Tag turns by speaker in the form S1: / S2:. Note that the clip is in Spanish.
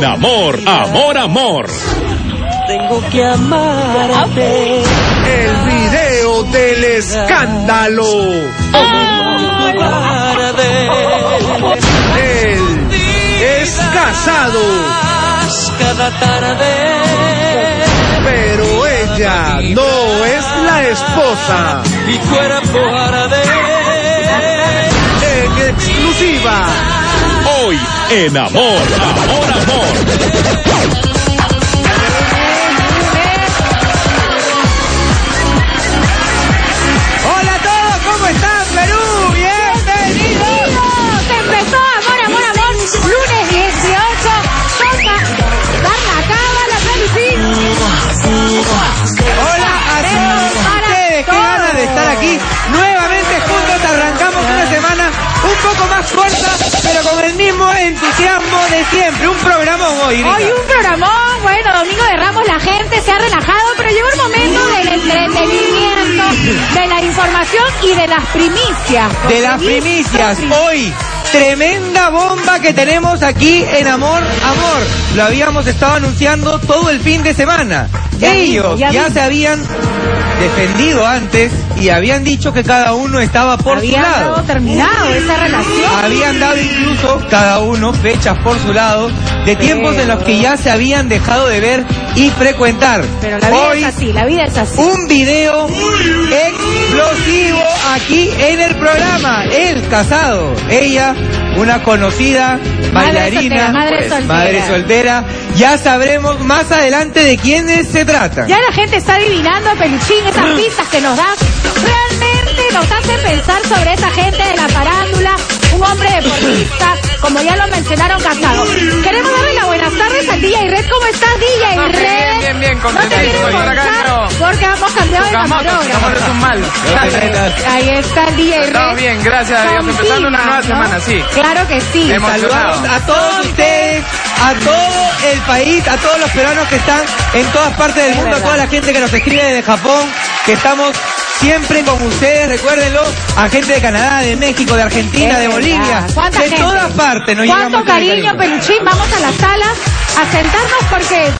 S1: En amor, amor, amor.
S2: Tengo que amarte.
S3: El video del escándalo. Él es casado,
S2: Cada tarde.
S3: pero ella no es la esposa.
S2: Mi cuerpo arde.
S3: En exclusiva,
S1: en amor, amor, amor.
S4: Hola a todos, ¿cómo están Perú? Bienvenidos.
S5: Empezó Amor, Amor, Amor, lunes 18. Toca dar la Felicín.
S4: Hola a todos
S5: Para
S4: ustedes, qué ganas de estar aquí. Nuevamente juntos arrancamos una semana un poco más corta, con el mismo entusiasmo de siempre. Un programón hoy.
S5: Hoy un programón, bueno, Domingo de Ramos, la gente se ha relajado, pero llegó el momento del entretenimiento, de la información y de las primicias.
S4: de las primicias. Hoy, tremenda bomba que tenemos aquí en Amor, Amor. Lo habíamos estado anunciando todo el fin de semana.
S5: Ya
S4: Ellos
S5: vi, ya
S4: ya
S5: vi.
S4: se habían defendido antes y habían dicho que cada uno estaba por su lado.
S5: dado terminado esa relación.
S4: Habían dado incluso cada uno fechas por su lado de tiempos en los que ya se habían dejado de ver y frecuentar.
S5: Pero la vida
S4: Hoy
S5: es así, la vida es así.
S4: un video explosivo aquí en el programa. Él casado, ella una conocida bailarina,
S5: soltera, madre soltera.
S4: madre soltera. Ya sabremos más adelante de quiénes se trata.
S5: Ya la gente está adivinando, Peluchín, esas pistas que nos das. Realmente nos hace pensar sobre esa gente de la farándula, un hombre deportista, como ya lo mencionaron, casado.
S6: No estar acá,
S5: porque hemos cambiado de camarógrafo.
S6: es un mal.
S5: Ahí está el DJ Red.
S6: Estamos bien, gracias a Dios. Empezando una nueva semana, sí.
S5: Claro que sí.
S4: Saludamos a todos ustedes, a todo el país, a todos los peruanos que están en todas partes del mundo, a toda la gente que nos escribe desde Japón, que estamos siempre con ustedes, recuérdenlo, a gente de Canadá, de México, de Argentina, de. Bolivia,
S5: ¿Cuánta
S4: de todas partes nos
S5: ¿Cuánto
S4: el
S5: cariño, Peluchín? Vamos a la sala a sentarnos porque